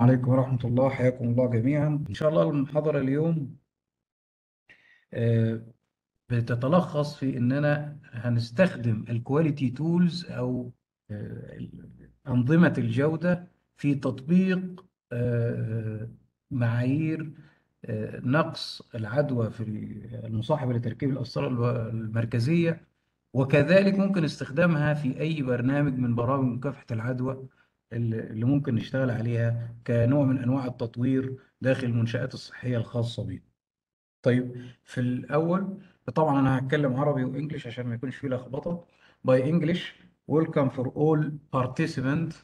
عليكم ورحمة الله حياكم الله جميعا. إن شاء الله المحاضرة اليوم آه، بتتلخص في إننا هنستخدم ال quality tools أو آه، أنظمة الجودة في تطبيق آه، معايير نقص العدوى في المصاحبة لتركيب القساطر المركزية وكذلك ممكن استخدامها في أي برنامج من برامج مكافحة العدوى. اللي ممكن نشتغل عليها كنوع من انواع التطوير داخل المنشآت الصحية الخاصة بينا. طيب في الأول طبعا أنا هتكلم عربي وانجليش عشان ما يكونش فيه. By English, welcome for all participants.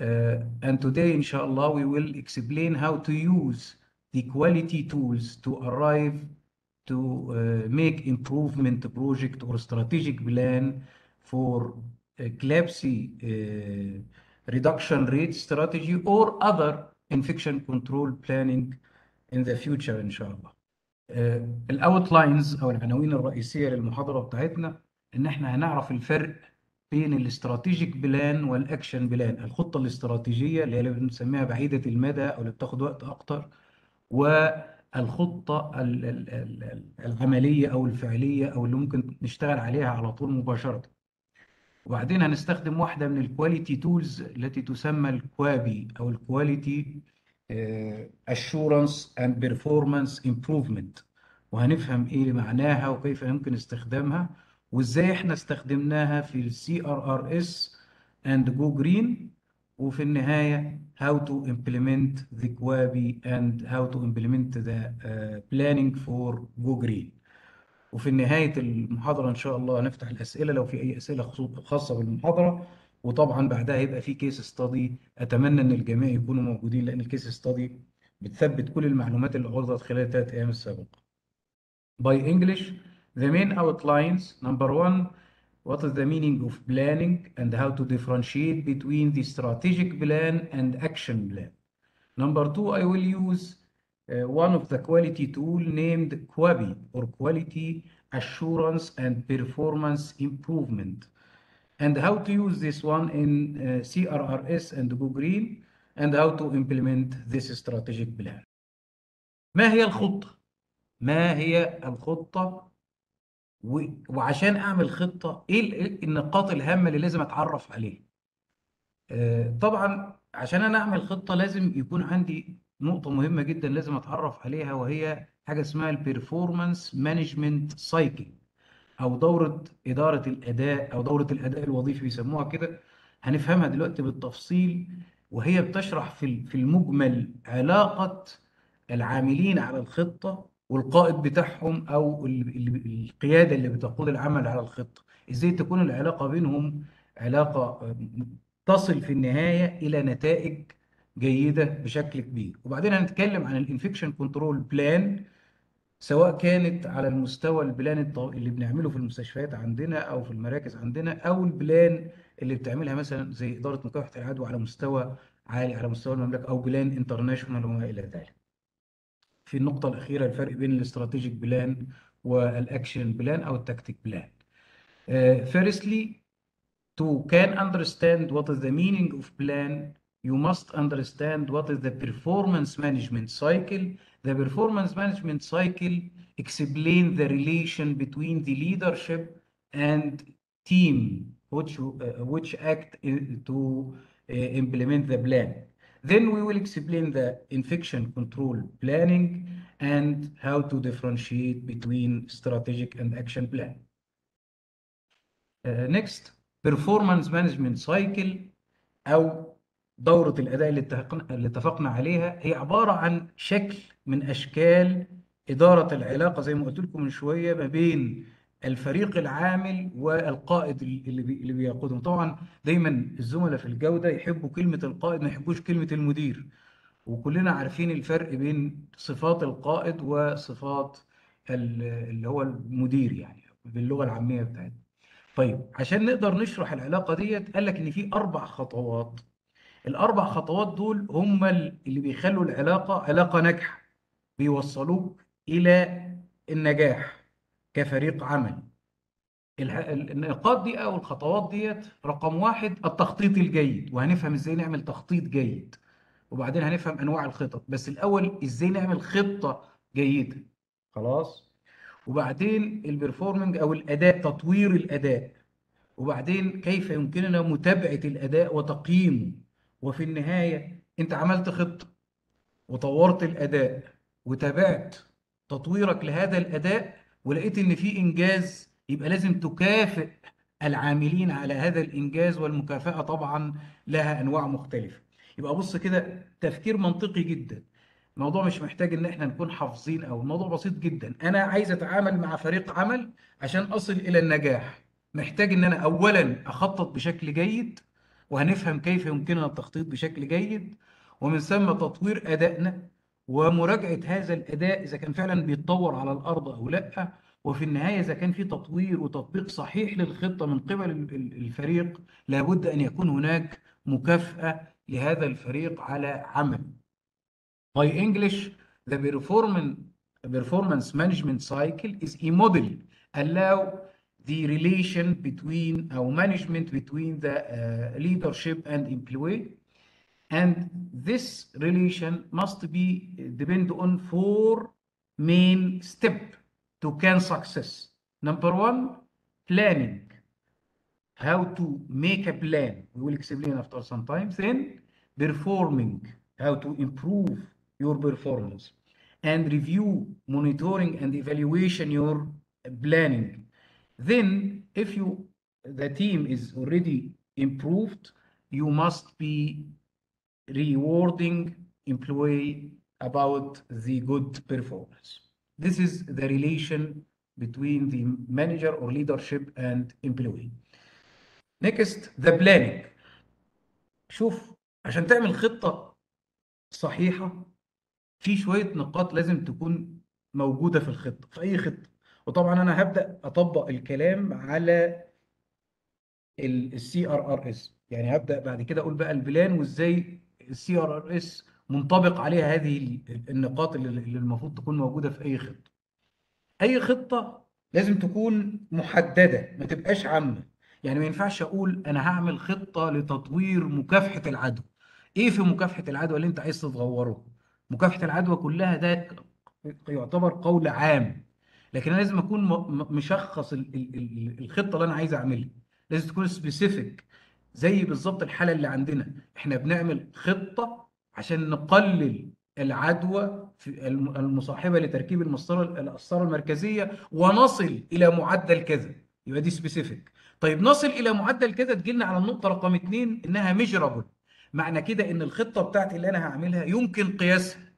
Uh, and today, inshallah, we will explain how to use the quality tools to arrive to uh, make improvement project or strategic plan for CLABSI reduction rate strategy or other infection control planning in the future إن شاء الله. ال outlines أو العناوين الرئيسية للمحاضرة بتاعتنا إن إحنا هنعرف الفرق بين ال strategic plan وال action plan الخطة الاستراتيجية اللي هي بنسميها بعيدة المدى أو اللي بتاخد وقت أكتر والخطة العملية أو الفعلية أو اللي ممكن نشتغل عليها على طول مباشرة وبعدين هنستخدم واحدة من ال quality tools التي تسمى ال QAPI أو ال quality assurance and performance improvement وهنفهم إيه معناها وكيف يمكن استخدامها وإزاي إحنا استخدمناها في ال CRRS and go green وفي النهاية how to implement the Kwabi and how to implement the uh, planning for green. وفي نهاية المحاضرة إن شاء الله هنفتح الأسئلة لو في أي أسئلة خاصة بالمحاضرة وطبعا بعدها هيبقى في كيس ستادي أتمنى إن الجميع يكونوا موجودين لأن الكيس ستادي بتثبت كل المعلومات اللي عرضت خلال الثلاث أيام السابقة. By English, the main outlines number one, what is the meaning of planning and how to differentiate between the strategic plan and action plan. Number two, I will use one of the quality tool named Quabi or Quality Assurance and Performance Improvement and how to use this one in uh, CRRS and Go Green and how to implement this strategic plan. ما هي الخطة؟ ما هي الخطة؟ وعشان أعمل خطة إيه النقاط الهامة اللي لازم أتعرف عليها؟ آه، طبعا عشان أنا أعمل خطة لازم يكون عندي نقطة مهمة جدا لازم أتعرف عليها وهي حاجة اسمها ال performance management cycle أو دورة إدارة الأداء أو دورة الأداء الوظيفي بيسموها كده. هنفهمها دلوقتي بالتفصيل وهي بتشرح في في المجمل علاقة العاملين على الخطة والقائد بتاعهم أو القيادة اللي بتقود العمل على الخطة. إزاي تكون العلاقة بينهم علاقة تصل في النهاية إلى نتائج جيدة بشكل كبير وبعدين هنتكلم عن ال infection control plan سواء كانت على المستوى ال plan اللي بنعمله في المستشفيات عندنا أو في المراكز عندنا أو ال plan اللي بتعملها مثلا زي إدارة مكافحة العدوى على مستوى عالي على مستوى المملكة أو plan international وما إلى ذلك. في النقطة الأخيرة الفرق بين ال strategic plan والاكشن بلان أو التكتيك بلان. Uh, firstly, to can understand what is the meaning of plan you must understand what is the performance management cycle. The performance management cycle explain the relation between the leadership and team which, uh, which act to uh, implement the plan. Then we will explain the infection control planning and how to differentiate between strategic and action plan. Uh, next, performance management cycle أو دورة الأداء اللي اتفقنا عليها هي عبارة عن شكل من أشكال إدارة العلاقة زي ما قلت لكم من شوية ما بين الفريق العامل والقائد اللي اللي بيقودهم. طبعا دايما الزملاء في الجودة يحبوا كلمة القائد ما يحبوش كلمة المدير. وكلنا عارفين الفرق بين صفات القائد وصفات اللي هو المدير يعني باللغة العامية بتاعتنا. طيب عشان نقدر نشرح العلاقة ديت قال لك إن في أربع خطوات. الأربع خطوات دول هم اللي بيخلوا العلاقة علاقة ناجحة بيوصلوك إلى النجاح كفريق عمل. النقاط دي أو الخطوات ديت رقم واحد التخطيط الجيد. وهنفهم إزاي نعمل تخطيط جيد. وبعدين هنفهم أنواع الخطط. بس الأول إزاي نعمل خطة جيدة. خلاص؟ وبعدين البرفورمنج أو الأداء تطوير الأداء. وبعدين كيف يمكننا متابعة الأداء وتقييمه. وفي النهاية أنت عملت خطة وطورت الأداء وتابعت تطويرك لهذا الأداء ولقيت إن في إنجاز يبقى لازم تكافئ العاملين على هذا الإنجاز والمكافأة طبعا لها أنواع مختلفة. يبقى بص كده تفكير منطقي جدا. الموضوع مش محتاج إن إحنا نكون حافظين أو الموضوع بسيط جدا. أنا عايز أتعامل مع فريق عمل عشان أصل إلى النجاح. محتاج إن أنا اولا أخطط بشكل جيد وهنفهم كيف يمكننا التخطيط بشكل جيد ومن ثم تطوير أدائنا ومراجعة هذا الأداء إذا كان فعلا بيتطور على الأرض أو لأ وفي النهاية إذا كان في تطوير وتطبيق صحيح للخطة من قبل الفريق لابد أن يكون هناك مكافأة لهذا الفريق على عمل. By English, the performance management cycle is a model allow the relation between or management between the uh, leadership and employee and this relation must be depend on four main steps to can success. Number one, planning. How to make a plan. We will explain after some time. Then, performing. How to improve your performance. And review, monitoring, and evaluation your planning. Then, if you the team is already improved, you must be rewarding employee about the good performance. This is the relation between the manager or leadership and employee. Next, the planning. شوف عشان تعمل خطة صحيحة في شوية نقاط لازم تكون موجودة في الخطة في أي خطة وطبعا أنا هبدأ أطبق الكلام على ال CRRS يعني هبدأ بعد كده أقول بقى ال plan وإزاي ال CRRS منطبق عليها هذه النقاط اللي المفروض تكون موجودة في أي خطة. أي خطة لازم تكون محددة ما تبقاش عامة. يعني ما ينفعش أقول أنا هعمل خطة لتطوير مكافحة العدوى. إيه في مكافحة العدوى اللي أنت عايز تتغوره؟ مكافحة العدوى كلها ده يعتبر قول عام. لكن أنا لازم أكون مشخص الخطة اللي أنا عايز أعملها. لازم تكون سبيسيفيك زي بالظبط الحالة اللي عندنا. إحنا بنعمل خطة عشان نقلل العدوى المصاحبة لتركيب المسطرة القسطرة المركزية ونصل إلى معدل كذا. يبقى دي specific طيب نصل إلى معدل كذا تجيلنا على النقطة رقم اثنين إنها measurable معنى كده إن الخطة بتاعتي اللي أنا هعملها يمكن قياسها.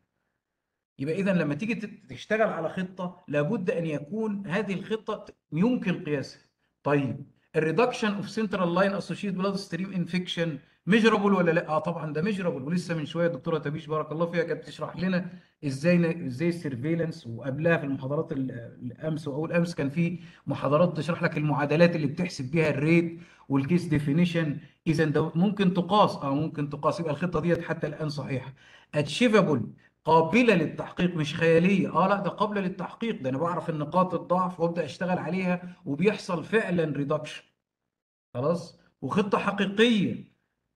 يبقى اذا لما تيجي تشتغل على خطة لابد أن يكون هذه الخطة يمكن قياسها. طيب ال reduction of central line associated bloodstream infection measurable ولا لا؟ آه طبعا ده measurable ولسه من شوية. الدكتوره تبيش بارك الله فيها كانت بتشرح لنا إزاي إزاي ال surveillance وقبلها في المحاضرات الأمس وأول أمس كان في محاضرات تشرح لك المعادلات اللي بتحسب بيها ال rate وال case definition اذا ده ممكن تقاس. آه ممكن تقاس. يبقى الخطة ديت حتى الآن صحيحة. achievable قابلة للتحقيق مش خيالية. آه لا ده قابلة للتحقيق. ده أنا بعرف النقاط الضعف وأبدأ أشتغل عليها وبيحصل فعلا reduction خلاص؟ وخطة حقيقية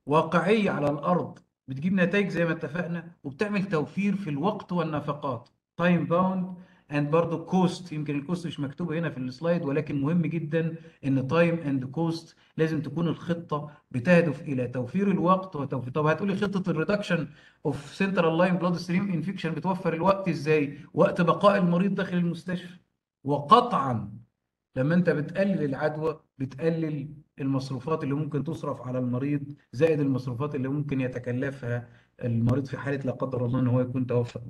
واقعية على الأرض بتجيب نتائج زي ما اتفقنا وبتعمل توفير في الوقت والنفقات. time bound and برضه cost يمكن ال cost مش مكتوبة هنا في ال slide ولكن مهم جدا إن time and cost لازم تكون الخطة بتهدف إلى توفير الوقت وتوفير. طب هتقولي خطة ال reduction of central line bloodstream infection بتوفر الوقت إزاي؟ وقت بقاء المريض داخل المستشفى. وقطعا لما أنت بتقلل العدوى بتقلل المصروفات اللي ممكن تصرف على المريض زائد المصروفات اللي ممكن يتكلفها المريض في حالة لا قدر الله إن هو يكون توفى.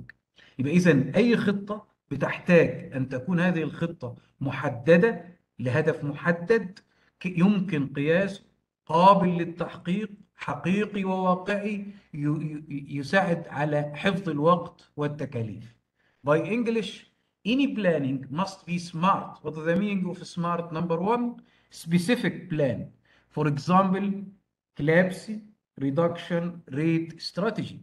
يبقى اذا أي خطة بتحتاج ان تكون هذه الخطه محدده لهدف محدد يمكن قياس قابل للتحقيق حقيقي وواقعي يساعد على حفظ الوقت والتكاليف. By English, any planning must be smart. What is the meaning of smart? Number one, specific plan. For example, collapse reduction rate strategy.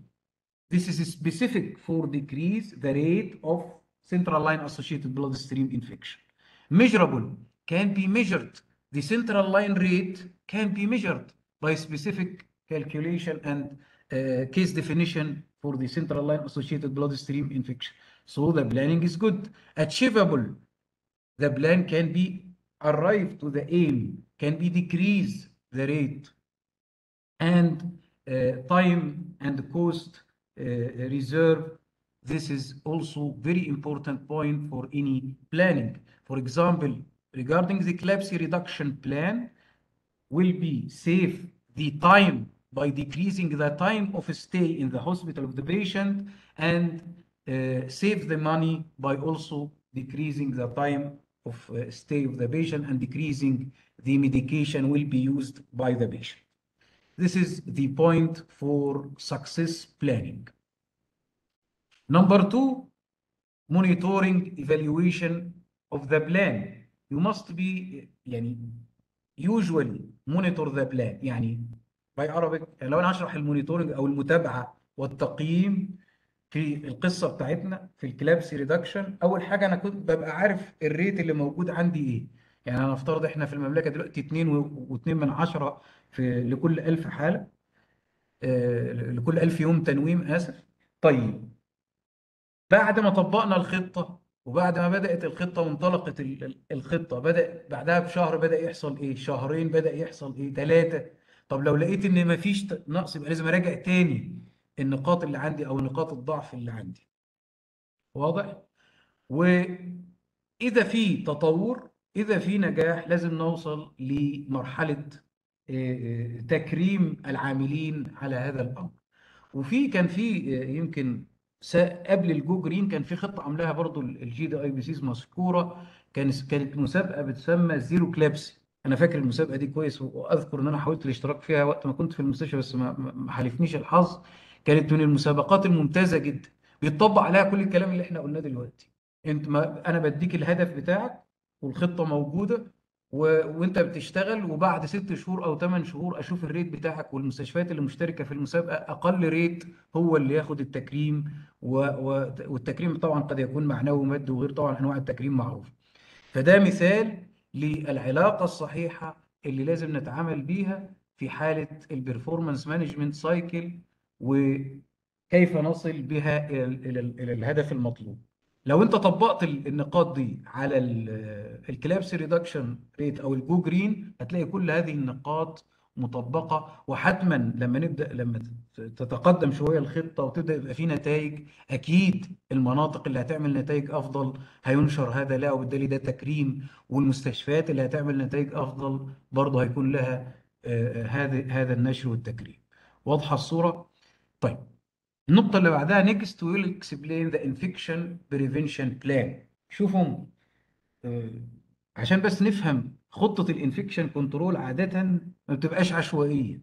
This is specific for decrease the rate of central line associated bloodstream infection. Measurable can be measured. The central line rate can be measured by specific calculation and uh, case definition for the central line associated bloodstream infection. So the planning is good. Achievable. The plan can be arrived to the aim, can be decrease the rate and uh, time and cost uh, reserve. This is also very important point for any planning. For example, regarding the eclampsia reduction plan, will be save the time by decreasing the time of stay in the hospital of the patient and uh, save the money by also decreasing the time of uh, stay of the patient and decreasing the medication will be used by the patient. This is the point for success planning. Number two, monitoring evaluation of the plan. You must be يعني usually monitor the plan. يعني by Arabic لو أنا هشرح ال monitoring أو المتابعة والتقييم في القصة بتاعتنا في ال CLABSI reduction أول حاجة أنا كنت ببقى عارف ال rate اللي موجود عندي إيه. يعني أنا افترض إحنا في المملكة دلوقتي 2 و2 من 10 في لكل 1000 حالة آه لكل 1000 يوم تنويم آسف. طيب بعد ما طبقنا الخطة وبعد ما بدأت الخطة وانطلقت الخطة بدأ بعدها بشهر بدأ يحصل إيه؟ شهرين بدأ يحصل إيه؟ ثلاثة طب لو لقيت إن مفيش نقص يبقى لازم أراجع تاني النقاط اللي عندي أو نقاط الضعف اللي عندي. واضح؟ وإذا في تطور إذا في نجاح لازم نوصل لمرحلة تكريم العاملين على هذا الأمر. وفي كان في يمكن قبل ال Go Green كان في خطة عاملاها برضو ال GDIPCs مذكورة كانت كانت مسابقة بتسمى zero CLABSI أنا فاكر المسابقة دي كويس وأذكر إن أنا حاولت الاشتراك فيها وقت ما كنت في المستشفى بس ما, حالفنيش الحظ. كانت من المسابقات الممتازة جدا. بيطبق عليها كل الكلام اللي إحنا قلناه دلوقتي. أنت ما أنا بديك الهدف بتاعك والخطة موجودة و... وانت بتشتغل وبعد ست شهور أو ثمان شهور أشوف ال rate بتاعك والمستشفيات اللي مشتركة في المسابقة أقل rate هو اللي ياخد التكريم و... و... والتكريم طبعا قد يكون معنوي ومادي وغير طبعا أنواع التكريم معروف. فده مثال للعلاقة الصحيحة اللي لازم نتعامل بيها في حالة ال performance management cycle وكيف نصل بها إلى الهدف المطلوب. لو انت طبقت النقاط دي على ال CLABSI reduction rate أو ال Go Green هتلاقي كل هذه النقاط مطبقة. وحتما لما نبدأ لما تتقدم شوية الخطة وتبدأ يبقى في نتائج أكيد المناطق اللي هتعمل نتائج أفضل هينشر هذا لها وبالتالي ده تكريم. والمستشفيات اللي هتعمل نتائج أفضل برضه هيكون لها هذا هذا النشر والتكريم. واضحة الصورة؟ طيب. النقطة اللي بعدها next will explain the infection prevention plan. شوفوا عشان بس نفهم خطة ال infection control عادة ما بتبقاش عشوائية.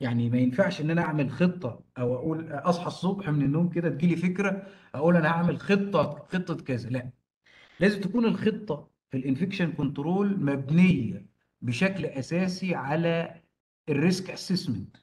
يعني ما ينفعش إن أنا أعمل خطة أو أقول أصحى الصبح من النوم كده تجيلي فكرة أقول أنا هعمل خطة خطة كذا. لا. لازم تكون الخطة في ال infection control مبنية بشكل أساسي على ال risk assessment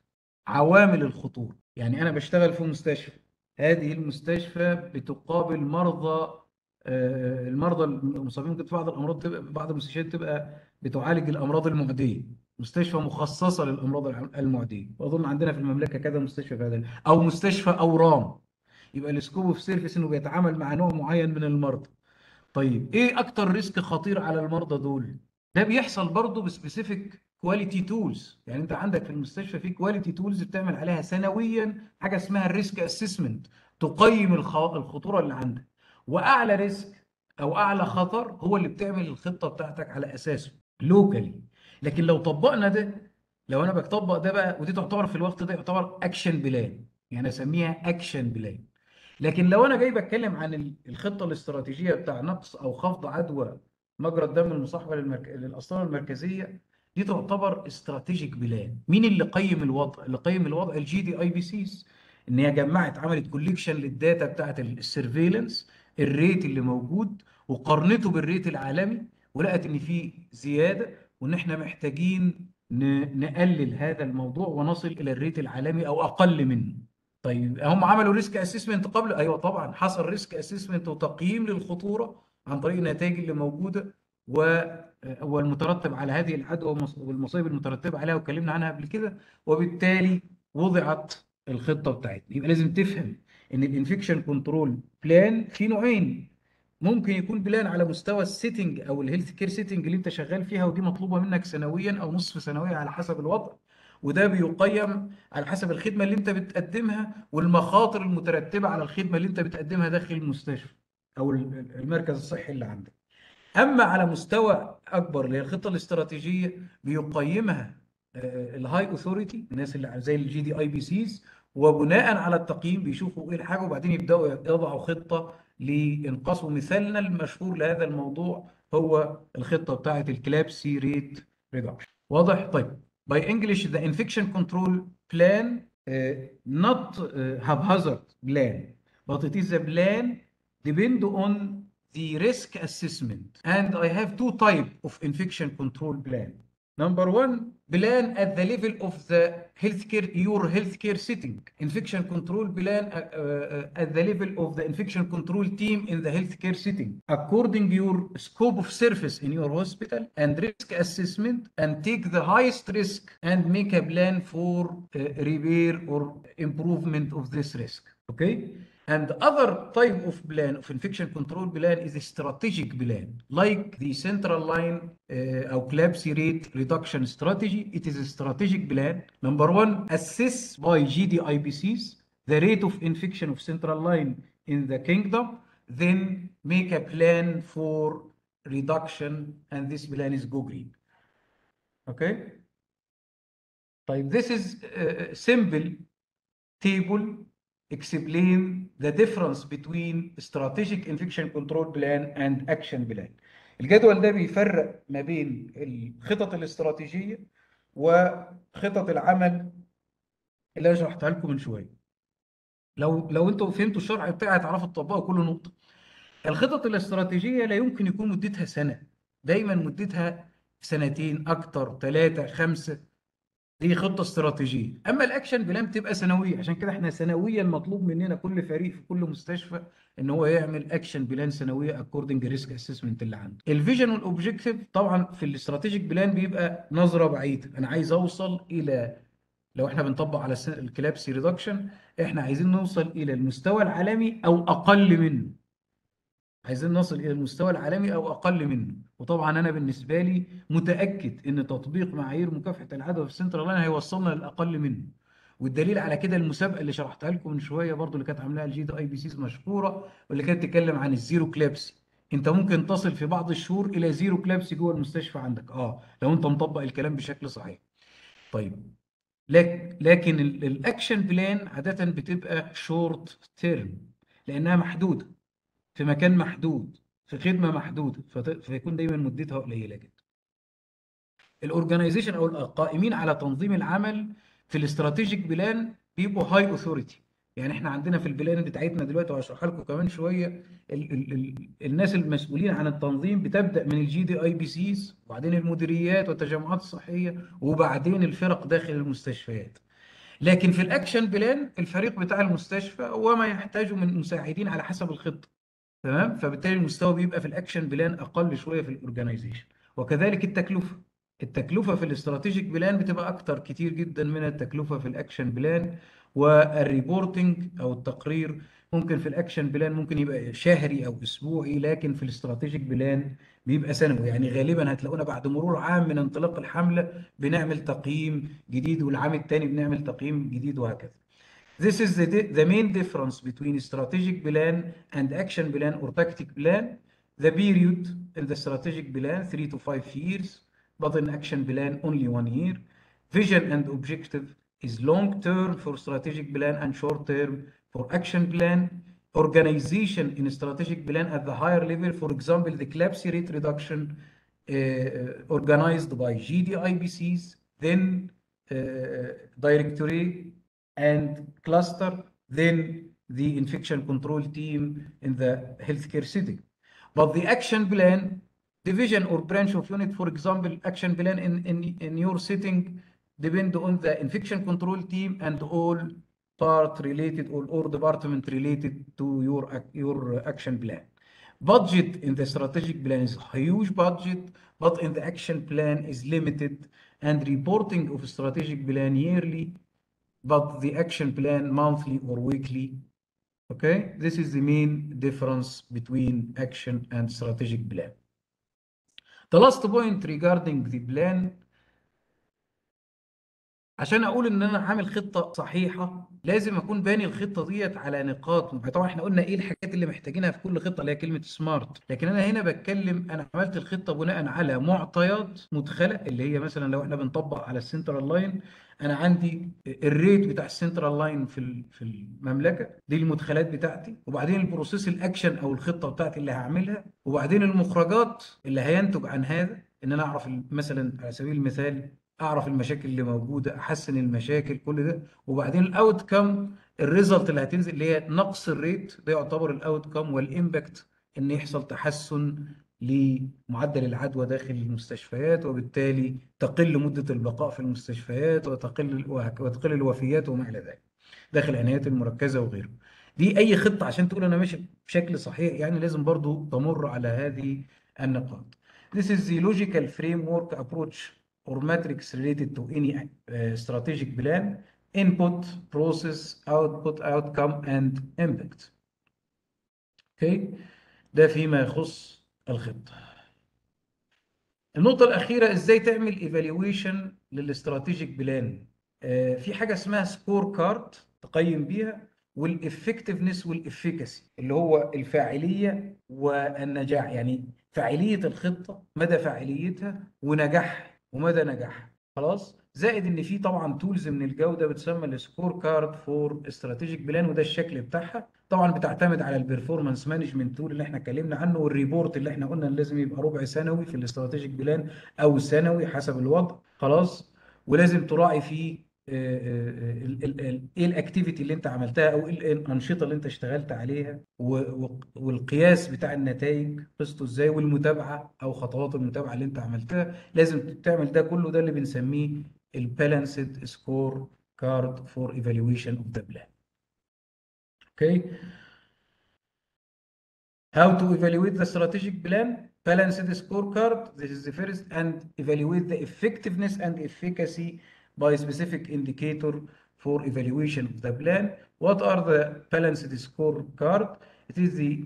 عوامل الخطورة. يعني أنا بشتغل في مستشفى. هذه المستشفى بتقابل مرضى المرضى المصابين في بعض الأمراض تبقى بعض المستشفيات تبقى بتعالج الأمراض المعدية. مستشفى مخصصة للأمراض المعدية. وأظن عندنا في المملكة كذا مستشفى في هذا أو مستشفى أورام. يبقى ال scope of service إنه بيتعامل مع نوع معين من المرضى. طيب إيه أكتر risk خطير على المرضى دول؟ ده بيحصل برضه ب specific quality tools يعني انت عندك في المستشفى في quality tools بتعمل عليها سنويا حاجة اسمها ال risk assessment تقيم الخطورة اللي عندك. وأعلى risk أو أعلى خطر هو اللي بتعمل الخطة بتاعتك على أساسه locally لكن لو طبقنا ده لو أنا بطبق ده بقى ودي تعتبر في الوقت ده يعتبر action plan يعني أسميها action plan لكن لو أنا جاي بتكلم عن الخطة الاستراتيجية بتاع نقص أو خفض عدوى مجرى الدم المصاحبة للمرك... للقسطرة المركزية دي تعتبر strategic plan مين اللي قيم الوضع؟ اللي قيم الوضع ال GDIPCs إن هي جمعت عملت collection لل data بتاعت ال surveillance ال rate اللي موجود وقارنته بال rate العالمي ولقت إن في زيادة وإن إحنا محتاجين نقلل هذا الموضوع ونصل إلى ال rate العالمي أو أقل منه. طيب هم عملوا risk assessment قبل؟ أيوه طبعا. حصل risk assessment وتقييم للخطورة عن طريق النتائج اللي موجودة والمترتب على هذه العدوى والمصايب المترتبة عليها واتكلمنا عنها قبل كده وبالتالي وضعت الخطة بتاعتنا. يبقى لازم تفهم إن ال infection control plan في نوعين. ممكن يكون plan على مستوى ال setting أو ال healthcare setting اللي أنت شغال فيها ودي مطلوبة منك سنويا أو نصف سنويا على حسب الوضع. وده بيقيم على حسب الخدمة اللي أنت بتقدمها والمخاطر المترتبة على الخدمة اللي أنت بتقدمها داخل المستشفى أو المركز الصحي اللي عندك. أما على مستوى أكبر اللي هي الخطة الاستراتيجية بيقيمها ال high authority الناس اللي زي ال GDIPCs وبناء على التقييم بيشوفوا إيه الحاجة وبعدين يبدأوا يضعوا خطة لإنقاص. ومثالنا المشهور لهذا الموضوع هو الخطة بتاعه ال CLABSI rate ريدكشن واضح؟ طيب. English the infection control plan uh, not uh, haphazard plan but it is a plan depend on the risk assessment and I have two type of infection control plan Number one, plan at the level of the healthcare, your healthcare setting. Infection control plan uh, uh, at the level of the infection control team in the healthcare setting. According your scope of service in your hospital and risk assessment and take the highest risk and make a plan for uh, repair or improvement of this risk. Okay? And the other type of plan, of infection control plan, is a strategic plan, like the central line uh, or CLABSI rate reduction strategy. It is a strategic plan. Number one, assess by GDIBCs the rate of infection of central line in the kingdom, then make a plan for reduction, and this plan is go green. Okay? Like this is uh, uh, a simple table explain the difference between strategic infection control plan and action plan. الجدول ده بيفرق ما بين الخطط الاستراتيجية وخطط العمل اللي أنا شرحتها لكم من شوية. لو لو أنتوا فهمتوا الشرح بتاعي هتعرفوا تطبقوا كل نقطة. الخطط الاستراتيجية لا يمكن يكون مدتها سنة. دايما مدتها سنتين أكتر ثلاثة خمسة دي خطة استراتيجية. أما ال action plan بتبقى سنوية. عشان كده إحنا سنويا مطلوب مننا كل فريق في كل مستشفى إن هو يعمل action plan سنوية according risk assessment اللي عنده. ال vision وال objective طبعا في ال strategic plan بيبقى نظرة بعيدة. أنا عايز أوصل إلى لو إحنا بنطبق على ال CLABSI reduction إحنا عايزين نوصل إلى المستوى العالمي أو أقل منه. عايزين نصل إلى المستوى العالمي أو أقل منه. وطبعا أنا بالنسبة لي متأكد إن تطبيق معايير مكافحة العدوى في ال central line هيوصلنا للأقل منه. والدليل على كده المسابقة اللي شرحتها لكم من شوية برضو اللي كانت عاملاها ال GDIPCs مشهورة واللي كانت تتكلم عن ال zero CLABSI. أنت ممكن تصل في بعض الشهور إلى zero CLABSI جوه المستشفى عندك. آه لو أنت مطبق الكلام بشكل صحيح. طيب. لكن ال action plan عادة بتبقى short term لأنها محدودة. في مكان محدود في خدمة محدودة فيكون دايما مدتها قليلة جدا. ال organization أو القائمين على تنظيم العمل في ال strategic plan بيبقوا high authority يعني إحنا عندنا في ال plan بتاعتنا دلوقتي وهشرحها لكم كمان شوية ال ال ال الناس المسؤولين عن التنظيم بتبدأ من ال GDIPCs وبعدين المديريات والتجمعات الصحية وبعدين الفرق داخل المستشفيات. لكن في ال action plan الفريق بتاع المستشفى وما يحتاجه من مساعدين على حسب الخطة. تمام؟ فبالتالي المستوى بيبقى في ال action plan أقل شوية في ال organization وكذلك التكلفة. التكلفة في ال strategic plan بتبقى أكتر كتير جدا من التكلفة في ال action plan. وال reporting أو التقرير ممكن في ال action plan ممكن يبقى شهري أو أسبوعي لكن في ال strategic plan بيبقى سنوي. يعني غالبا هتلاقونا بعد مرور عام من انطلاق الحملة بنعمل تقييم جديد والعام الثاني بنعمل تقييم جديد وهكذا. This is the, the main difference between strategic plan and action plan or tactic plan. The period in the strategic plan, three to five years, but in action plan, only one year. Vision and objective is long term for strategic plan and short term for action plan. Organization in strategic plan at the higher level, for example, the collapse rate reduction uh, organized by GDIBCs, then uh, directorate and cluster, then the infection control team in the healthcare setting. But the action plan, division or branch of unit, for example, action plan in, in, in your setting depend on the infection control team and all part related or, or department related to your, your action plan. Budget in the strategic plan is huge budget, but in the action plan is limited and reporting of strategic plan yearly but the action plan monthly or weekly. Okay, this is the main difference between action and strategic plan. The last point regarding the plan عشان أقول إن أنا عامل خطة صحيحة لازم أكون باني الخطة ديت على نقاط. طبعا إحنا قلنا إيه الحاجات اللي محتاجينها في كل خطة؟ اللي هي كلمة SMART لكن أنا هنا بتكلم أنا عملت الخطة بناء على معطيات مدخله اللي هي مثلا لو إحنا بنطبق على ال central line أنا عندي ال rate بتاع ال central line في في المملكة دي المدخلات بتاعتي. وبعدين ال process ال action أو الخطة بتاعتي اللي هعملها. وبعدين المخرجات اللي هينتج عن هذا إن أنا أعرف مثلا على سبيل المثال أعرف المشاكل اللي موجودة أحسن المشاكل كل ده. وبعدين ال outcome ال result اللي هتنزل اللي هي نقص ال rate ده يعتبر ال outcome وال impact إن يحصل تحسن لمعدل العدوى داخل المستشفيات وبالتالي تقل مدة البقاء في المستشفيات وتقل وتقل الوفيات وما إلى ذلك داخل العنايات المركزة وغيره. دي أي خطة عشان تقول أنا ماشي بشكل صحيح يعني لازم برضو تمر على هذه النقاط. This is the logical framework approach or matrix related to any uh, strategic plan, input, process, output, outcome, and impact. أوكي ده فيما يخص الخطة. النقطة الأخيرة إزاي تعمل evaluation لل strategic plan. آه في حاجة اسمها scorecard تقيم بيها وال effectiveness وال efficacy اللي هو الفاعلية والنجاح يعني فاعلية الخطة مدى فاعليتها ونجاحها ومدى نجاحها. خلاص؟ زائد إن في طبعا tools من الجودة بتسمى ال scorecard for strategic plan وده الشكل بتاعها. طبعا بتعتمد على ال performance management tool اللي إحنا اتكلمنا عنه وال report اللي إحنا قلنا لازم يبقى ربع سنوي في ال strategic plan أو سنوي حسب الوضع. خلاص؟ ولازم تراعي فيه إيه ال activity اللي أنت عملتها أو إيه الأنشطة اللي أنت اشتغلت عليها والقياس بتاع النتائج قسته إزاي والمتابعة أو خطوات المتابعة اللي أنت عملتها لازم تعمل ده كله ده اللي بنسميه ال balanced scorecard for evaluation of the plan okay How to evaluate the strategic plan? Balanced scorecard. This is the first, and evaluate the effectiveness and efficacy by specific indicator for evaluation of the plan. What are the balanced scorecard? It is the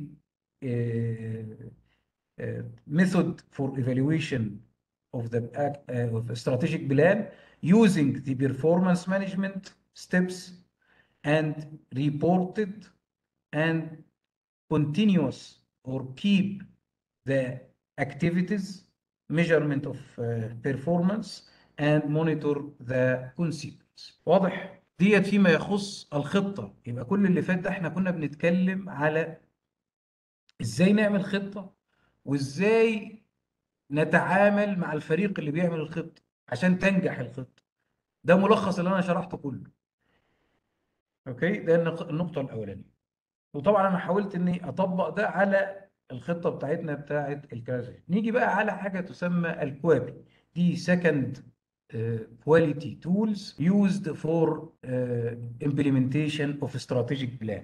uh, uh, method for evaluation of the uh, of strategic plan using the performance management steps and reported and continuous or keep the activities measurement of uh, performance and monitor the consequence واضح. ديت فيما يخص الخطة. يبقى كل اللي فات ده إحنا كنا بنتكلم على إزاي نعمل خطة وإزاي نتعامل مع الفريق اللي بيعمل الخطة عشان تنجح الخطة. ده ملخص اللي أنا شرحته كله. okay؟ ده النقطة الأولانية. وطبعا أنا حاولت إني أطبق ده على الخطة بتاعتنا بتاعت ال CLABSI. نيجي بقى على حاجة تسمى ال QAPI. the second quality tools used for uh, implementation of strategic plan.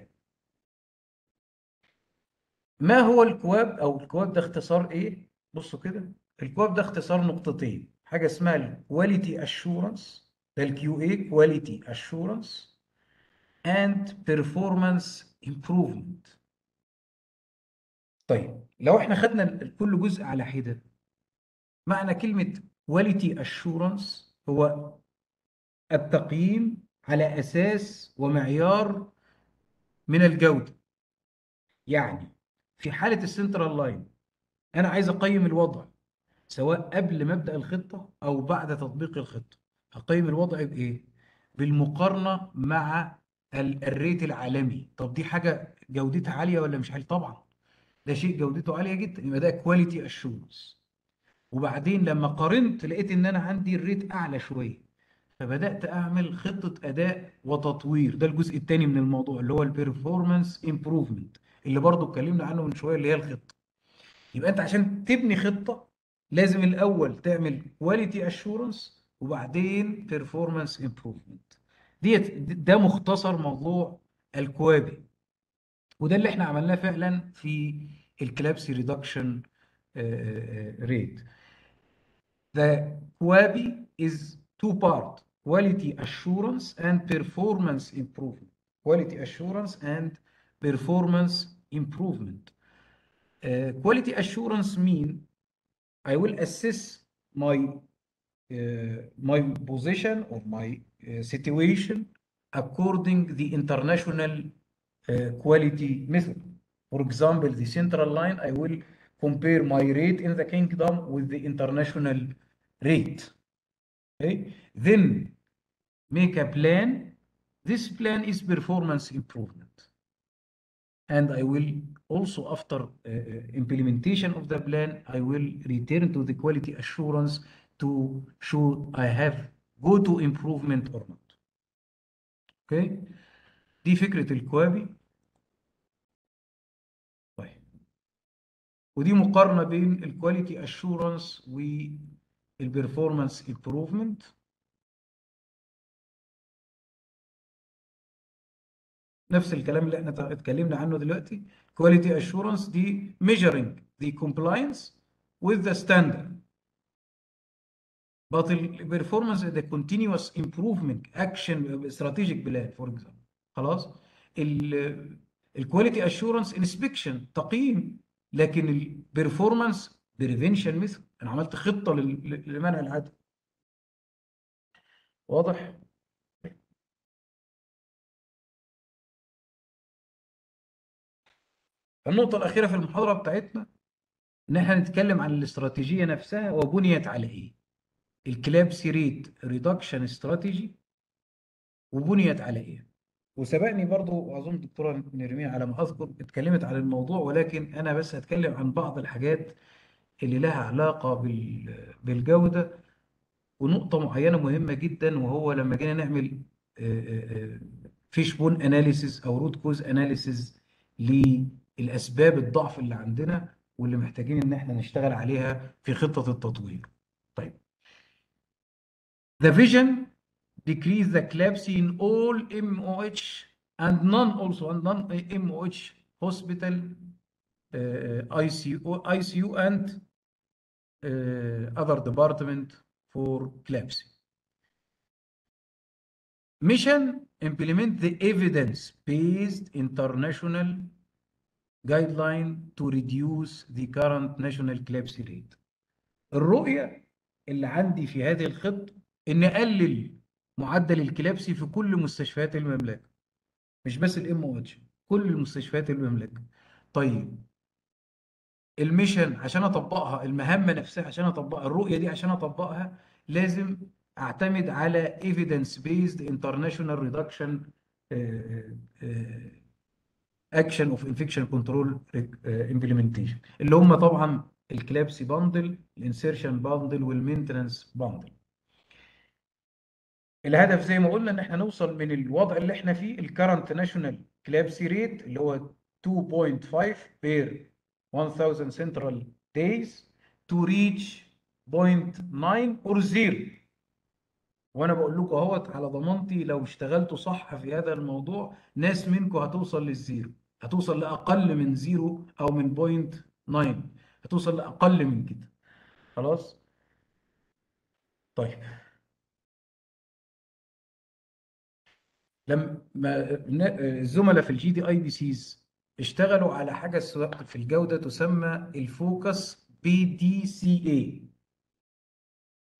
ما هو ال QAPI أو ال QAPI ده اختصار إيه؟ بصوا كده ال QAPI ده اختصار نقطتين حاجة اسمها ال quality assurance ده ال QA quality assurance and performance improvement طيب لو إحنا خدنا كل جزء على حدة معنى كلمة quality assurance هو التقييم على أساس ومعيار من الجودة. يعني في حالة ال central line أنا عايز أقيم الوضع سواء قبل ما أبدأ الخطة أو بعد تطبيق الخطة. هقيم الوضع بإيه؟ بالمقارنة مع ال rate العالمي. طب دي حاجة جودتها عالية ولا مش عالية؟ طبعا. ده شيء جودته عالية جدا. يبقى ده quality assurance وبعدين لما قارنت لقيت إن أنا عندي ال rate أعلى شوية فبدأت أعمل خطة أداء وتطوير. ده الجزء الثاني من الموضوع اللي هو ال performance improvement اللي برضو اتكلمنا عنه من شوية اللي هي الخطة. يبقى أنت عشان تبني خطة لازم الأول تعمل quality assurance وبعدين performance improvement ديت ده مختصر موضوع ال QAPI. وده اللي إحنا عملناه فعلا في ال CLABSI reduction rate The QAPI is two part. quality assurance and performance improvement quality assurance and performance improvement uh, quality assurance mean I will assess my uh, my position or my uh, situation according the international uh, quality method. For example, the central line, I will compare my rate in the kingdom with the international rate. Okay? Then make a plan. This plan is performance improvement. And I will also, after uh, implementation of the plan, I will return to the quality assurance to show I have go to improvement or not. اوكي دي فكرة الكوابي طيب ودي مقارنة بين الكواليتي اشورنس وال performance improvement نفس الكلام اللي إحنا اتكلمنا عنه دلوقتي quality assurance دي measuring the compliance with the standard but the performance the continuous improvement action strategic plan for example خلاص ال quality assurance inspection تقييم لكن ال performance prevention مثل أنا عملت خطة لمنع العدوى. واضح؟ النقطة الأخيرة في المحاضرة بتاعتنا إن إحنا نتكلم عن الاستراتيجية نفسها وبنيت على إيه؟ ال CLABSI rate reduction strategy وبنيت على إيه؟ وسبقني برضو واظن الدكتوره نرمين على ما أذكر اتكلمت عن الموضوع ولكن أنا بس هتكلم عن بعض الحاجات اللي لها علاقة بالجودة ونقطة معينة مهمة جدا وهو لما جينا نعمل fish bone analysis أو root cause analysis للأسباب الضعف اللي عندنا واللي محتاجين إن إحنا نشتغل عليها في خطة التطوير. طيب. The vision decrease the collapse in all MOH and none also and non-MOH hospital uh, ICU, ICU and other department for collapse. Mission implement the evidence-based international guideline to reduce the current national collapse rate. الرؤية اللي عندي في هذه الخطة ان اقلل معدل ال CLABSI في كل مستشفيات المملكه مش بس الام أو كل مستشفيات المملكه طيب ال mission عشان أطبقها المهمة نفسها عشان أطبقها الرؤية دي عشان أطبقها لازم أعتمد على evidence based international reduction action of infection control implementation اللي هم طبعا ال CLABSI bundle ال insertion bundle وال maintenance bundle الهدف زي ما قلنا إن إحنا نوصل من الوضع اللي إحنا فيه ال current national CLABSI rate اللي هو 2.5 per 1000 central days to reach 0.9 or 0 وأنا بقول لكم أهوت على ضمانتي لو اشتغلتوا صح في هذا الموضوع ناس منكم هتوصل لل zero هتوصل لأقل من zero أو من 0.9 هتوصل لأقل من كده. خلاص؟ طيب. لما الزملاء في ال GDIPC اشتغلوا على حاجة في الجوده تسمى ال FOCUS PDCA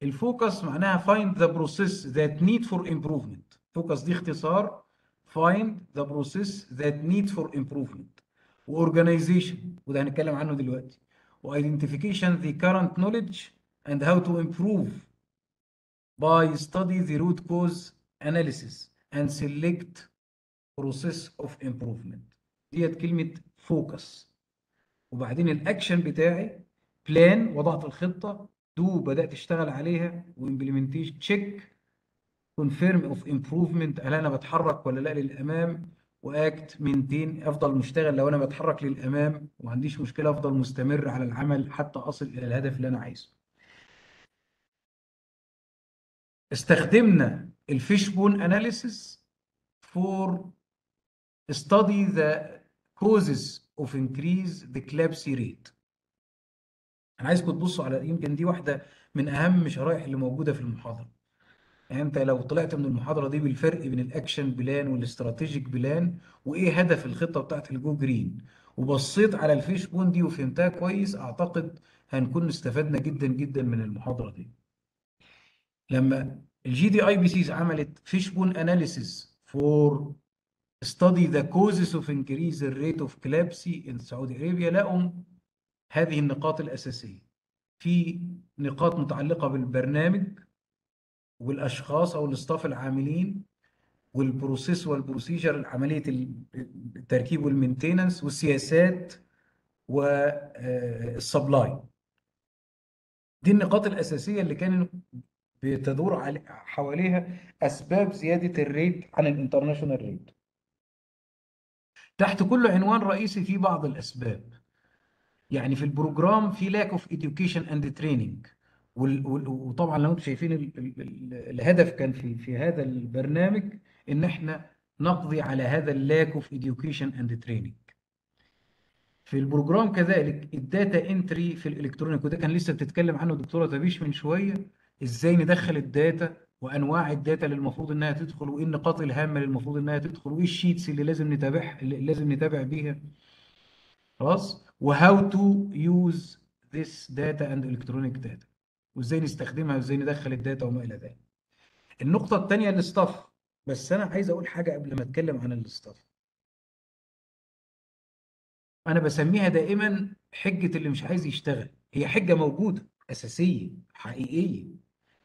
ال FOCUS معناها find the process that need for improvement FOCUS دي اختصار find the process that need for improvement وorganization وده هنتكلم عنه دلوقتي وidentification the current knowledge and how to improve by study the root cause analysis and select process of improvement ديت كلمة فوكس وبعدين الاكشن بتاعي بلان وضعت الخطة دو بدأت أشتغل عليها وامبلمنتيشن تشيك confirm of improvement هل أنا بتحرك ولا لأ للأمام و act maintain أفضل مشتغل لو أنا بتحرك للأمام وما عنديش مشكلة أفضل مستمر على العمل حتى أصل إلى الهدف اللي أنا عايزه. استخدمنا ال fish bone analysis for study the causes of increase the CLABSI rate. أنا عايزكم تبصوا على يمكن دي واحدة من أهم الشرائح اللي موجودة في المحاضرة. يعني أنت لو طلعت من المحاضرة دي بالفرق بين ال action plan وال strategic plan وإيه هدف الخطة بتاعت ال Go Green وبصيت على ال fish bone دي وفهمتها كويس أعتقد هنكون استفدنا جدا جدا من المحاضرة دي. لما ال GDIPC عملت fish bone analysis for study the causes of increase the rate of CLABSI in Saudi Arabia. لقوا هذه النقاط الأساسية. في نقاط متعلقة بالبرنامج والأشخاص أو ال staff العاملين وال process وال procedure عملية التركيب وال maintenance والسياسات وال supply دي النقاط الأساسية اللي كانوا بتدور حواليها أسباب زيادة ال rate عن ال international rate تحت كل عنوان رئيسي في بعض الأسباب. يعني في ال program في lack of education and training. وطبعا لو أنتم شايفين ال ال الهدف كان في في هذا البرنامج إن إحنا نقضي على هذا ال lack of education and training. في ال program كذلك ال data entry في ال electronic وده كان لسه بتتكلم عنه دكتورة تبيش من شوية إزاي ندخل ال data وأنواع ال data اللي المفروض إنها تدخل وإيه النقاط الهامة اللي المفروض إنها تدخل وإيه ال sheets اللي لازم نتابعها اللي لازم نتابع بيها. خلاص؟ و how to use this data and electronic data وإزاي نستخدمها وإزاي ندخل ال data وما إلى ذلك. النقطة الثانية ال staff بس أنا عايز أقول حاجة قبل ما أتكلم عن ال staff أنا بسميها دائما حجة اللي مش عايز يشتغل. هي حجة موجودة أساسية حقيقية.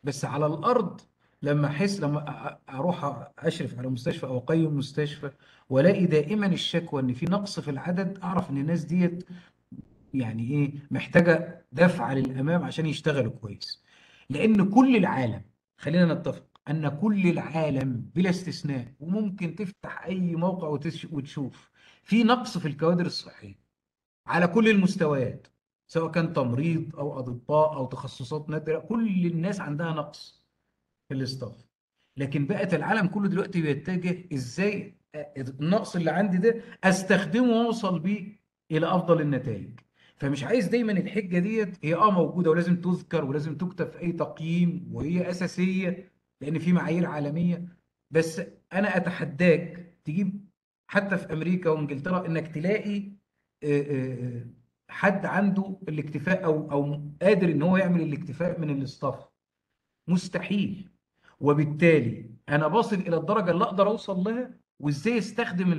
بس على الأرض لما أحس لما أروح أشرف على مستشفى أو أقيم مستشفى وألاقي دائما الشكوى إن في نقص في العدد أعرف إن الناس ديت يعني إيه محتاجة دفعه للأمام عشان يشتغلوا كويس. لأن كل العالم خلينا نتفق أن كل العالم بلا استثناء وممكن تفتح أي موقع وتشوف في نقص في الكوادر الصحية على كل المستويات سواء كان تمريض أو أطباء أو تخصصات نادرة كل الناس عندها نقص. في الاستاف لكن بقت العالم كله دلوقتي بيتجه إزاي النقص اللي عندي ده أستخدمه وأوصل بيه إلى أفضل النتائج. فمش عايز دايما الحجة ديت هي آه موجودة ولازم تذكر ولازم تكتب في أي تقييم وهي أساسية لأن في معايير عالمية. بس أنا أتحداك تجيب حتى في أمريكا وإنجلترا إنك تلاقي حد عنده الاكتفاء أو أو قادر إن هو يعمل الاكتفاء من الاستاف مستحيل. وبالتالي أنا باصل إلى الدرجة اللي أقدر أوصل لها وإزاي أستخدم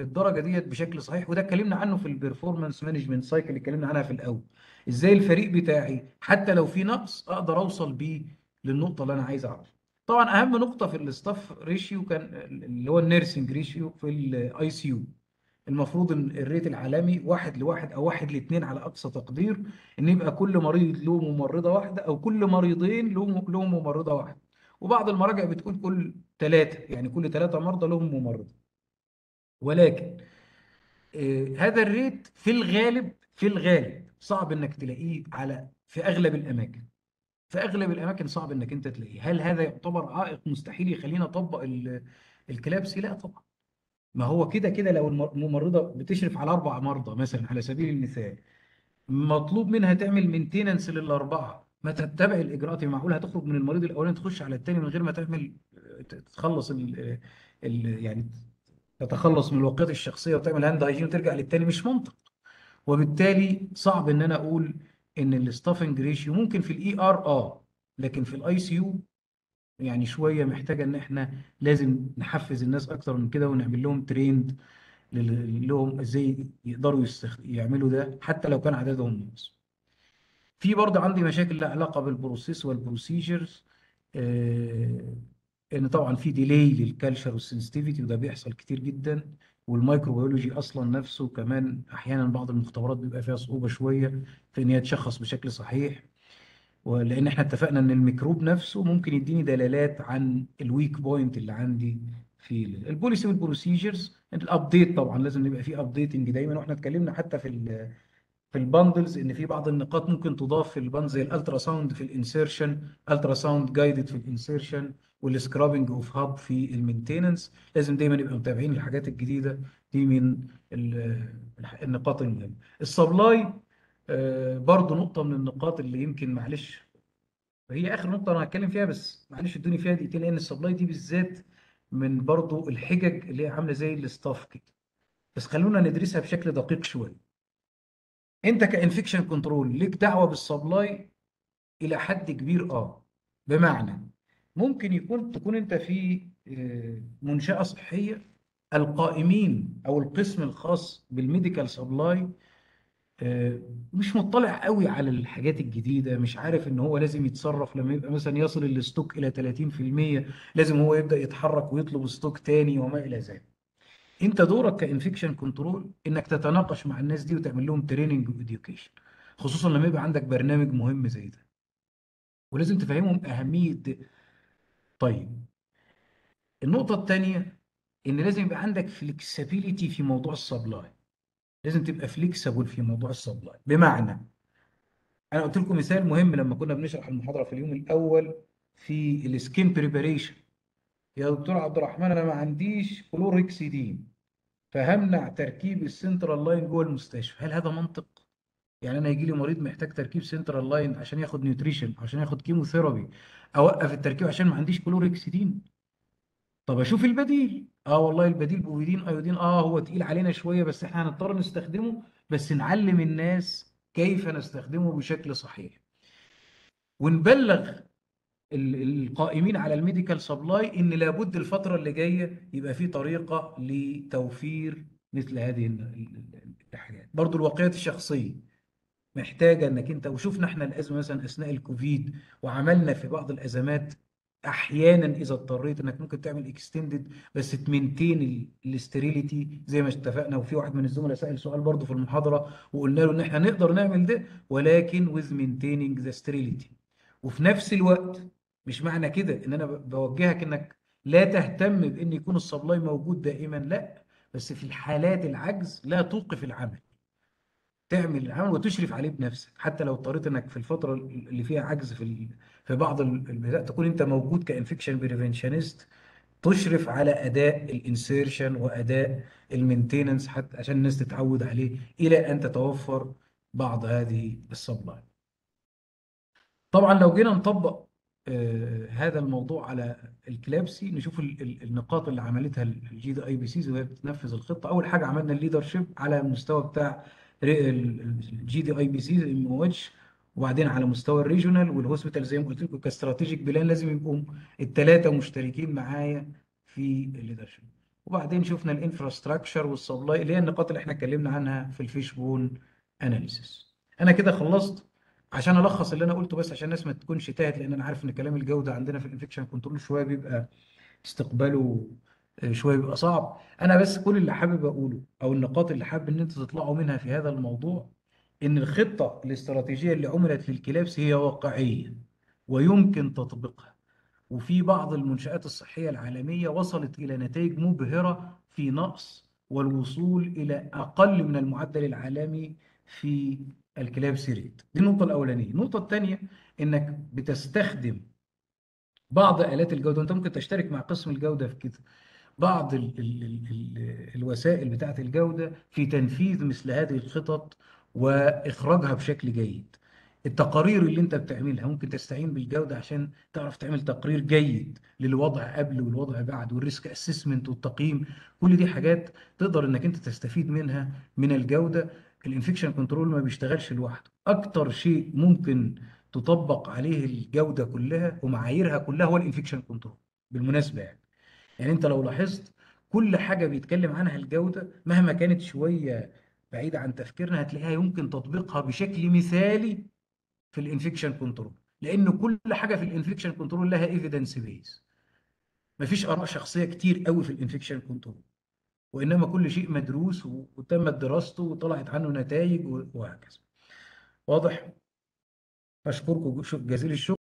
الدرجة ديت بشكل صحيح؟ وده اتكلمنا عنه في performance management cycle اللي اتكلمنا عنها في الأول. إزاي الفريق بتاعي حتى لو في نقص أقدر أوصل بيه للنقطة اللي أنا عايز أعرفها. طبعا أهم نقطة في ال staff ratio كان اللي هو ال nursing ratio في ال ICU المفروض إن ال rate العالمي واحد لواحد أو واحد لاثنين على أقصى تقدير إن يبقى كل مريض له ممرضة واحدة أو كل مريضين له له ممرضة واحدة. وبعض المراجع بتقول كل ثلاثة يعني كل ثلاثة مرضى لهم ممرضه ولكن آه هذا الريت في الغالب في الغالب صعب إنك تلاقيه على في أغلب الأماكن. في أغلب الأماكن صعب إنك أنت تلاقيه. هل هذا يعتبر عائق مستحيل يخلينا اطبق الكلابسي لا طبعا. ما هو كده كده لو الممرضه بتشرف على أربع مرضى مثلا على سبيل المثال مطلوب منها تعمل maintenance للأربعة. ما تتبع الإجراءات معقول هتخرج من المريض الأولاني تخش على الثاني من غير ما تعمل تخلص ال ال يعني تتخلص من الواقيات الشخصية وتعمل hand hygiene وترجع للثاني مش منطق وبالتالي صعب إن أنا أقول إن ال staffing ratio ممكن في ال ER آه لكن في ال ICU يعني شوية محتاجة إن إحنا لازم نحفز الناس أكتر من كده ونعمل لهم training لهم إزاي يقدروا. يعملوا ده حتى لو كان عددهم ناقص. في برضه عندي مشاكل لها علاقة بال process وال procedures آه إن طبعا في delay لل culture وال sensitivity وده بيحصل كتير جدا وال microbiology أصلا نفسه كمان أحيانا بعض المختبرات بيبقى فيها صعوبة شوية في إن هي تشخص بشكل صحيح. ولأن إحنا اتفقنا إن الميكروب نفسه ممكن يديني دلالات عن ال weak point اللي عندي في ال policy وال procedures ال update طبعا لازم يبقى في updating دايما وإحنا اتكلمنا حتى في في ال bundles إن في بعض النقاط ممكن تضاف في ال bundle زي ال ultrasound في ال insertion ultrasound guided في ال insertion وال scrubbing of hub في ال maintenance. لازم دايما نبقى متابعين الحاجات الجديدة دي من النقاط المهمة. ال supply برضو نقطة من النقاط اللي يمكن معلش هي آخر نقطة أنا هتكلم فيها بس معلش ادوني فيها دقيقتين لأن ال supply دي بالذات من برضو الحجج اللي هي عاملة زي ال staff كده. بس خلونا ندرسها بشكل دقيق شوية. انت ك infection control ليك دعوة بال supply إلى حد كبير آه. بمعنى ممكن يكون تكون انت في آه، منشأة صحية القائمين أو القسم الخاص بال medical supply آه، مش مطلع قوي على الحاجات الجديدة مش عارف إن هو لازم يتصرف لما يبقى مثلا يصل ال stock إلى 30% لازم هو يبدأ يتحرك ويطلب stock تاني وما إلى ذلك. انت دورك ك infection control انك تتناقش مع الناس دي وتعمل لهم training و education خصوصا لما يبقى عندك برنامج مهم زي ده. ولازم تفهمهم أهمية ده. طيب النقطة الثانية إن لازم يبقى عندك flexibility في موضوع ال supply لازم تبقى flexible في موضوع ال supply بمعنى أنا قلت لكم مثال مهم لما كنا بنشرح المحاضرة في اليوم الأول في ال skin preparation يا دكتور عبد الرحمن أنا ما عنديش كلورهكسيدين فهمنع تركيب ال central line جوه المستشفى. هل هذا منطق؟ يعني أنا يجي لي مريض محتاج تركيب central line عشان ياخد nutrition عشان ياخد chemotherapy أوقف التركيب عشان ما عنديش كلورهكسيدين طب أشوف البديل. آه والله البديل povidone iodine آه هو تقيل علينا شوية بس إحنا هنضطر نستخدمه بس نعلم الناس كيف نستخدمه بشكل صحيح. ونبلغ القائمين على ال medical supply إن لابد الفترة اللي جاية يبقى في طريقة لتوفير مثل هذه ال- ال- الحاجات. برضو الواقيات الشخصية. محتاجة إنك أنت وشفنا إحنا الأزمة مثلا أثناء الكوفيد وعملنا في بعض الأزمات أحيانا إذا اضطريت إنك ممكن تعمل extended بس ت maintain ال sterility زي ما اتفقنا. وفي واحد من الزملاء سأل سؤال برضه في المحاضرة وقلنا له إن إحنا نقدر نعمل ده ولكن with maintaining the sterility. وفي نفس الوقت مش معنى كده إن أنا بوجهك إنك لا تهتم بإن يكون ال supply موجود دائما لأ بس في الحالات العجز لا توقف العمل. تعمل العمل وتشرف عليه بنفسك. حتى لو اضطريت إنك في الفترة اللي فيها عجز في في بعض تكون أنت موجود ك infection preventionist تشرف على أداء ال insertion وأداء ال maintenance حتى عشان الناس تتعود عليه إلى أن تتوفر بعض هذه ال supply طبعا لو جينا نطبق آه، هذا الموضوع على ال CLABSI نشوف ال- ال- النقاط اللي عملتها ال GDIPCs وهي بتنفذ الخطة. أول حاجة عملنا ال leadership على المستوى بتاع الجي دي أي بي سيز ام أو اتش وبعدين على مستوى ال regional وال hospital زي ما قلت لكم ك strategic plan لازم يبقوا الثلاثه مشتركين معايا في ال leadership وبعدين شفنا ال infrastructure وال supply اللي هي النقاط اللي إحنا اتكلمنا عنها في ال fishbone analysis أنا كده خلصت. عشان ألخص اللي أنا قلته بس عشان الناس ما تكونش تاهت لأن أنا عارف إن كلام الجودة عندنا في ال infection control شوية بيبقى استقباله آه، شوية بيبقى صعب. أنا بس كل اللي حابب أقوله أو النقاط اللي حابب إن أنتوا تطلعوا منها في هذا الموضوع إن الخطة الاستراتيجية اللي عملت للكلابس هي واقعية ويمكن تطبيقها. وفي بعض المنشآت الصحية العالمية وصلت إلى نتائج مبهرة في نقص والوصول إلى أقل من المعدل العالمي في الكلاب سيريت دي النقطة الأولانية. النقطة الثانية إنك بتستخدم بعض آلات الجودة وأنت ممكن تشترك مع قسم الجودة في كده. بعض ال ال ال ال الوسائل بتاعة الجودة في تنفيذ مثل هذه الخطط وإخراجها بشكل جيد. التقارير اللي أنت بتعملها ممكن تستعين بالجودة عشان تعرف تعمل تقرير جيد للوضع قبل والوضع بعد وال risk assessment والتقييم. كل دي حاجات تقدر إنك أنت تستفيد منها من الجودة. ال infection control ما بيشتغلش لوحده. أكتر شيء ممكن تطبق عليه الجودة كلها ومعاييرها كلها هو ال infection control بالمناسبة يعني. يعني أنت لو لاحظت كل حاجة بيتكلم عنها الجودة مهما كانت شوية بعيدة عن تفكيرنا هتلاقيها يمكن تطبيقها بشكل مثالي في ال infection control. لأن كل حاجة في ال infection control لها evidence based مفيش آراء شخصية كتير قوي في ال infection control. وإنما كل شيء مدروس وتمت دراسته وطلعت عنه نتائج وهكذا. واضح؟ أشكركم جزيل الشكر.